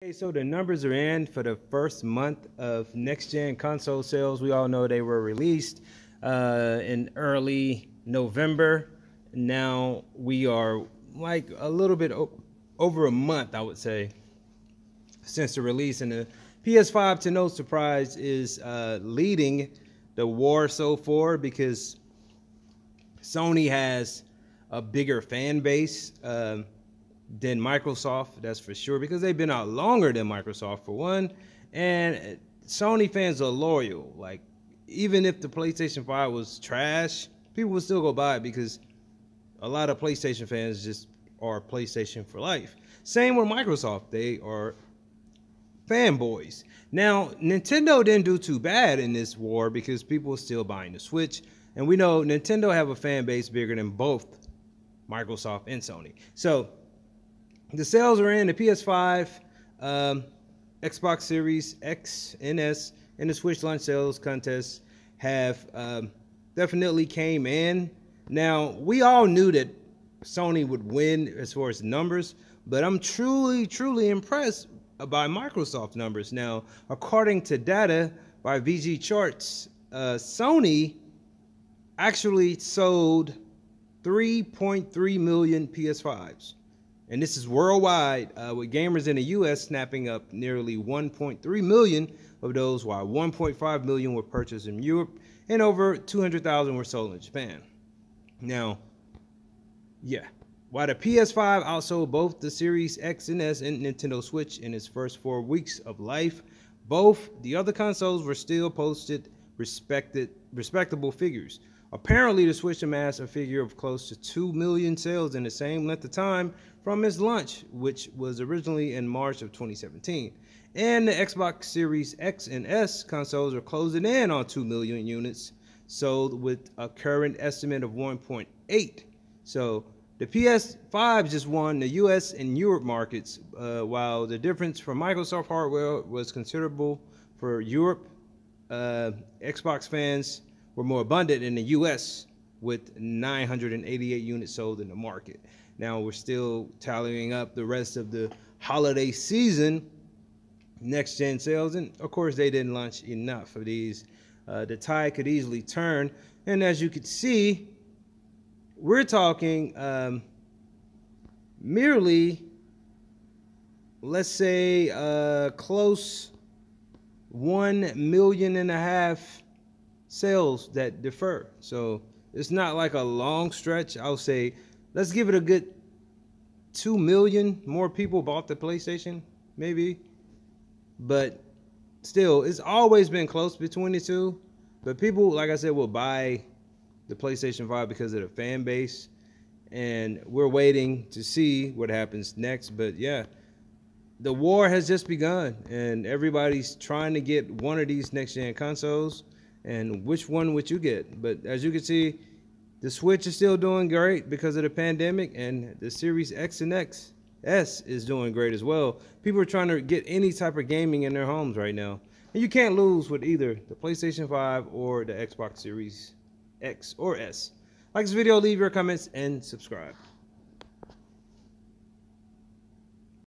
Okay, so the numbers are in for the first month of next gen console sales. We all know they were released uh, in early November. Now we are like a little bit over a month, I would say, since the release. And the PS5, to no surprise, is uh, leading the war so far because Sony has a bigger fan base. Uh, than Microsoft, that's for sure, because they've been out longer than Microsoft for one. And uh, Sony fans are loyal. Like, even if the PlayStation 5 was trash, people would still go buy it because a lot of PlayStation fans just are PlayStation for life. Same with Microsoft. They are fanboys. Now, Nintendo didn't do too bad in this war because people are still buying the Switch. And we know Nintendo have a fan base bigger than both Microsoft and Sony. So the sales are in the PS5, um, Xbox Series X and S, and the Switch launch sales contest have um, definitely came in. Now we all knew that Sony would win as far as numbers, but I'm truly, truly impressed by Microsoft numbers. Now, according to data by VG Charts, uh, Sony actually sold 3.3 million PS5s and this is worldwide, uh, with gamers in the U.S. snapping up nearly 1.3 million of those, while 1.5 million were purchased in Europe, and over 200,000 were sold in Japan. Now, yeah, while the PS5 outsold both the Series X and S and Nintendo Switch in its first four weeks of life, both the other consoles were still posted respected respectable figures. Apparently, the Switch amassed a figure of close to 2 million sales in the same length of time from its launch, which was originally in March of 2017. And the Xbox Series X and S consoles are closing in on 2 million units sold with a current estimate of 1.8. So the PS5 just won the US and Europe markets, uh, while the difference for Microsoft hardware was considerable for Europe. Uh, Xbox fans were more abundant in the US with 988 units sold in the market. Now we're still tallying up the rest of the holiday season next gen sales, and of course they didn't launch enough of these. Uh, the tide could easily turn, and as you can see, we're talking um, merely, let's say, uh, close one million and a half sales that defer. So it's not like a long stretch. I'll say let's give it a good two million more people bought the PlayStation, maybe. But still, it's always been close between the two. But people, like I said, will buy the PlayStation 5 because of the fan base. And we're waiting to see what happens next. But yeah, the war has just begun. And everybody's trying to get one of these next gen consoles. And which one would you get? But as you can see, the Switch is still doing great because of the pandemic, and the Series X and X S is doing great as well. People are trying to get any type of gaming in their homes right now. And you can't lose with either the PlayStation 5 or the Xbox Series X or S. Like this video, leave your comments and subscribe.